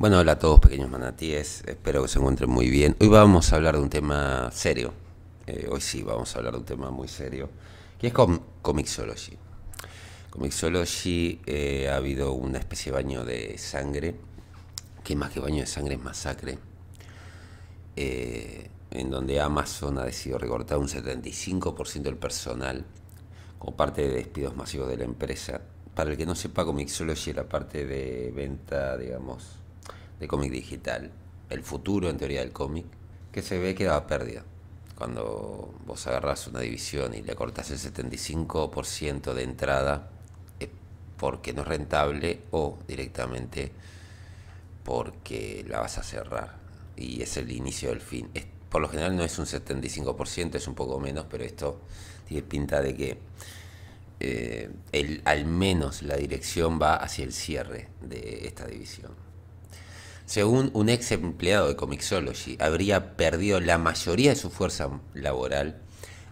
Bueno, hola a todos pequeños manatíes, espero que se encuentren muy bien. Hoy vamos a hablar de un tema serio, eh, hoy sí vamos a hablar de un tema muy serio, que es com Comixology. Comixology eh, ha habido una especie de baño de sangre, que más que baño de sangre es masacre, eh, en donde Amazon ha decidido recortar un 75% del personal como parte de despidos masivos de la empresa. Para el que no sepa, Comixology era parte de venta, digamos, de cómic digital, el futuro en teoría del cómic, que se ve que da pérdida. Cuando vos agarrás una división y le cortás el 75% de entrada, es porque no es rentable o directamente porque la vas a cerrar. Y es el inicio del fin. por lo general no es un 75%, es un poco menos, pero esto tiene pinta de que eh, el, al menos la dirección va hacia el cierre de esta división. Según un ex empleado de Comixology, habría perdido la mayoría de su fuerza laboral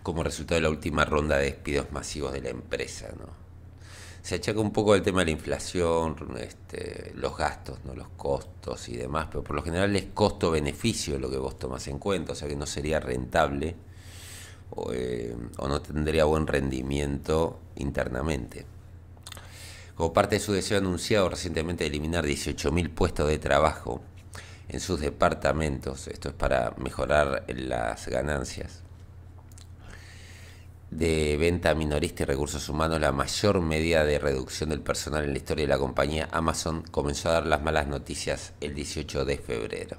como resultado de la última ronda de despidos masivos de la empresa. ¿no? Se achaca un poco el tema de la inflación, este, los gastos, ¿no? los costos y demás, pero por lo general es costo-beneficio lo que vos tomás en cuenta, o sea que no sería rentable o, eh, o no tendría buen rendimiento internamente. Como parte de su deseo anunciado recientemente de eliminar 18.000 puestos de trabajo en sus departamentos, esto es para mejorar las ganancias de venta minorista y recursos humanos, la mayor medida de reducción del personal en la historia de la compañía Amazon comenzó a dar las malas noticias el 18 de febrero.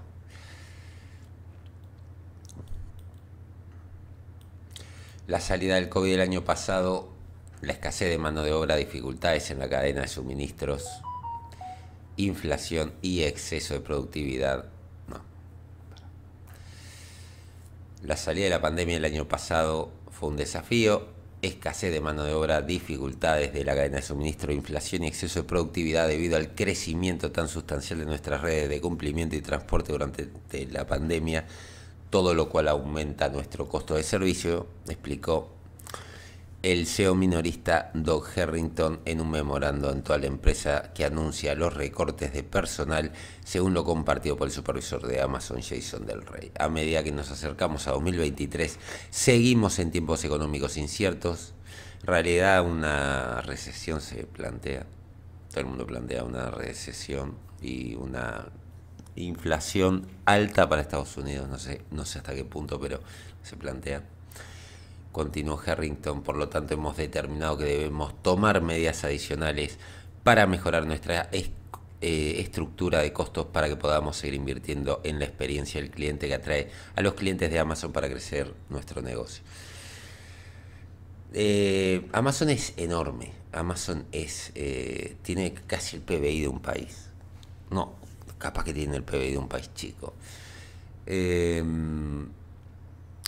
La salida del COVID el año pasado la escasez de mano de obra, dificultades en la cadena de suministros, inflación y exceso de productividad. No. La salida de la pandemia el año pasado fue un desafío, escasez de mano de obra, dificultades de la cadena de suministro, inflación y exceso de productividad debido al crecimiento tan sustancial de nuestras redes de cumplimiento y transporte durante la pandemia, todo lo cual aumenta nuestro costo de servicio, explicó el CEO minorista Doug Harrington en un memorando en toda la empresa que anuncia los recortes de personal, según lo compartido por el supervisor de Amazon, Jason Del Rey. A medida que nos acercamos a 2023, seguimos en tiempos económicos inciertos. En realidad, una recesión se plantea. Todo el mundo plantea una recesión y una inflación alta para Estados Unidos. No sé, no sé hasta qué punto, pero se plantea continuó Harrington, por lo tanto hemos determinado que debemos tomar medidas adicionales para mejorar nuestra eh, estructura de costos para que podamos seguir invirtiendo en la experiencia del cliente que atrae a los clientes de Amazon para crecer nuestro negocio. Eh, Amazon es enorme, Amazon es eh, tiene casi el PBI de un país. No, capaz que tiene el PBI de un país chico.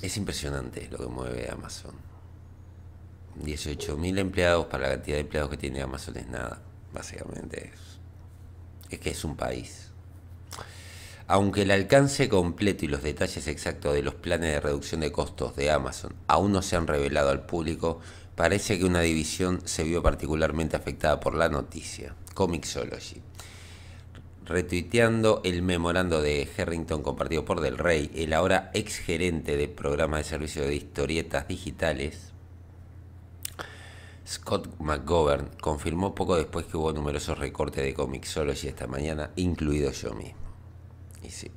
Es impresionante lo que mueve Amazon. 18.000 empleados para la cantidad de empleados que tiene Amazon es nada, básicamente. Es, es que es un país. Aunque el alcance completo y los detalles exactos de los planes de reducción de costos de Amazon aún no se han revelado al público, parece que una división se vio particularmente afectada por la noticia, Comixology retuiteando el memorando de Harrington compartido por Del Rey, el ahora ex gerente de programa de servicio de historietas digitales, Scott McGovern, confirmó poco después que hubo numerosos recortes de Comixology esta mañana, incluido yo mismo. Y sí.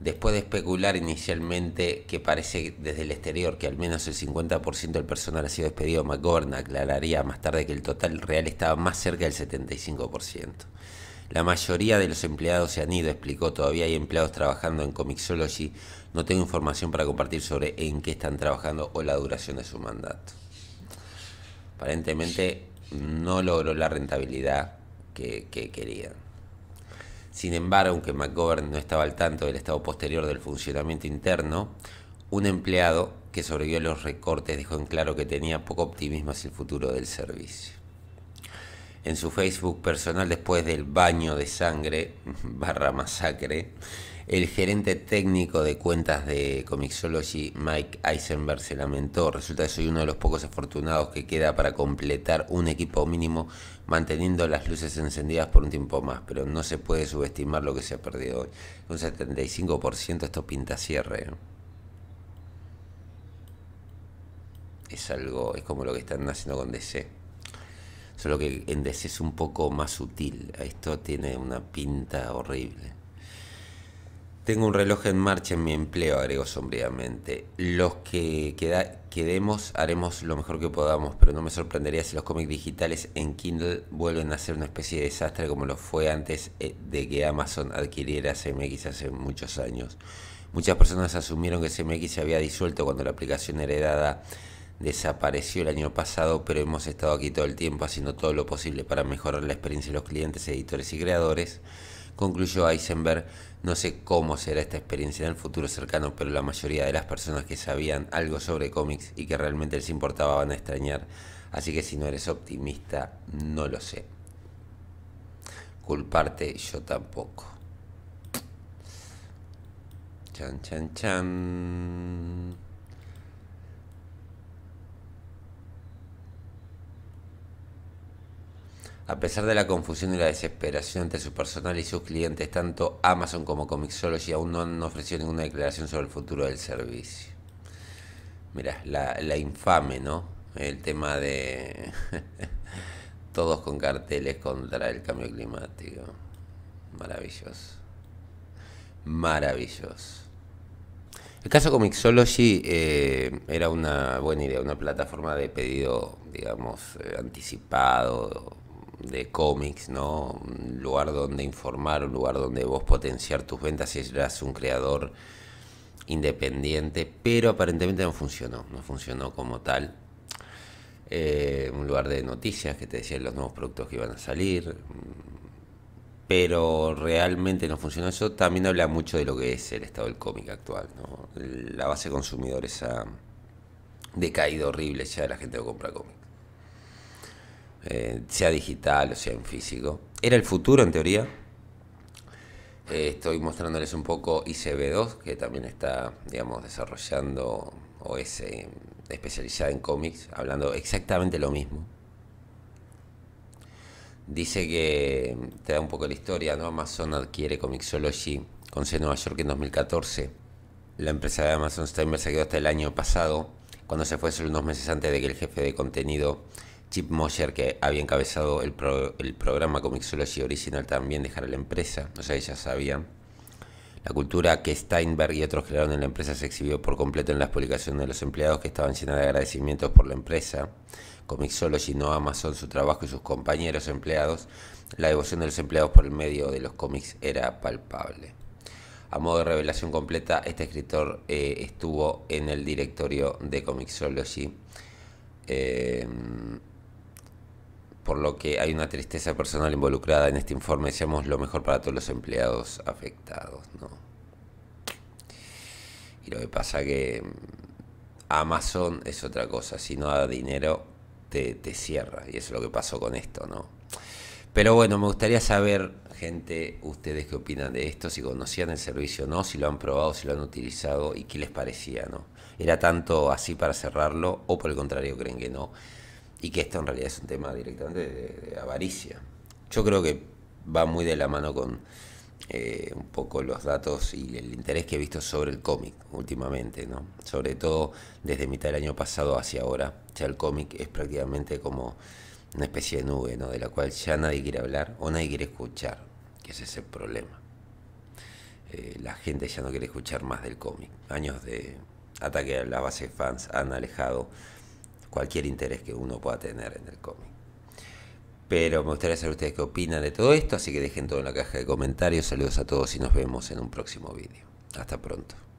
Después de especular inicialmente que parece desde el exterior que al menos el 50% del personal ha sido despedido, McGovern aclararía más tarde que el total real estaba más cerca del 75%. La mayoría de los empleados se han ido, explicó, todavía hay empleados trabajando en Comixology. No tengo información para compartir sobre en qué están trabajando o la duración de su mandato. Aparentemente no logró la rentabilidad que, que querían. Sin embargo, aunque McGovern no estaba al tanto del estado posterior del funcionamiento interno, un empleado que sobrevivió a los recortes dejó en claro que tenía poco optimismo hacia el futuro del servicio. En su Facebook personal, después del baño de sangre barra masacre, El gerente técnico de cuentas de Comixology, Mike Eisenberg, se lamentó. Resulta que soy uno de los pocos afortunados que queda para completar un equipo mínimo manteniendo las luces encendidas por un tiempo más, pero no se puede subestimar lo que se ha perdido hoy. Un 75% esto pinta cierre. Es algo, es como lo que están haciendo con DC. Solo que en DC es un poco más sutil. Esto tiene una pinta horrible. Tengo un reloj en marcha en mi empleo, agregó sombríamente. Los que quedemos haremos lo mejor que podamos, pero no me sorprendería si los cómics digitales en Kindle vuelven a ser una especie de desastre como lo fue antes eh, de que Amazon adquiriera CMX hace muchos años. Muchas personas asumieron que CMX se había disuelto cuando la aplicación heredada desapareció el año pasado, pero hemos estado aquí todo el tiempo haciendo todo lo posible para mejorar la experiencia de los clientes, editores y creadores concluyó Eisenberg, no sé cómo será esta experiencia en el futuro cercano, pero la mayoría de las personas que sabían algo sobre cómics y que realmente les importaba van a extrañar, así que si no eres optimista, no lo sé. Culparte yo tampoco. Chan, chan, chan. A pesar de la confusión y la desesperación entre su personal y sus clientes, tanto Amazon como Comixology aún no han ofrecido ninguna declaración sobre el futuro del servicio. Mira, la, infame, ¿no? El tema de todos con carteles contra el cambio climático. Maravilloso. Maravilloso. El caso Comixology eh, era una buena idea, una plataforma de pedido, digamos, eh, anticipado, de cómics, ¿no? Un lugar donde informar, un lugar donde vos potenciar tus ventas si eras un creador independiente, pero aparentemente no funcionó, no funcionó como tal. Eh, un lugar de noticias que te decían los nuevos productos que iban a salir, pero realmente no funcionó eso. También habla mucho de lo que es el estado del cómic actual, ¿no? La base de consumidores ha decaído horrible, ya la gente no compra cómics. Eh, sea digital o sea en físico. Era el futuro en teoría. Eh, estoy mostrándoles un poco ICB2, que también está, digamos, desarrollando o es eh, especializada en cómics, hablando exactamente lo mismo. Dice que te da un poco la historia, ¿no? Amazon adquiere Comixology con C Nueva York en 2014. La empresa de Amazon Steinberg se quedó hasta el año pasado, cuando se fue solo unos meses antes de que el jefe de contenido Chip Mosher, que había encabezado el, programa Comixology Original, también dejara la empresa, o sea, ya sabían. La cultura que Steinberg y otros crearon en la empresa se exhibió por completo en las publicaciones de los empleados que estaban llenas de agradecimientos por la empresa. Comixology no Amazon, su trabajo y sus compañeros empleados. La devoción de los empleados por el medio de los cómics era palpable. A modo de revelación completa, este escritor eh, estuvo en el directorio de Comixology. Eh, por lo que hay una tristeza personal involucrada en este informe. Deseamos lo mejor para todos los empleados afectados, ¿no? Y lo que pasa que mm, Amazon es otra cosa, si no da dinero te, te cierra, y eso es lo que pasó con esto, ¿no? Pero bueno, me gustaría saber, gente, ustedes qué opinan de esto, si conocían el servicio o no, si lo han probado, si lo han utilizado y qué les parecía, ¿no? ¿Era tanto así para cerrarlo o por el contrario creen que no? Y que esto en realidad es un tema directamente de, avaricia. Yo creo que va muy de la mano con eh, un poco los datos y el interés que he visto sobre el cómic últimamente, ¿no? Sobre todo desde mitad del año pasado hacia ahora, ya el cómic es prácticamente como una especie de nube, ¿no? De la cual ya nadie quiere hablar o nadie quiere escuchar, que ese es el problema. Eh, la gente ya no quiere escuchar más del cómic. Años de ataque a la base de fans han alejado cualquier interés que uno pueda tener en el cómic. Pero me gustaría saber ustedes qué opinan de todo esto, así que dejen todo en la caja de comentarios. Saludos a todos y nos vemos en un próximo vídeo. Hasta pronto.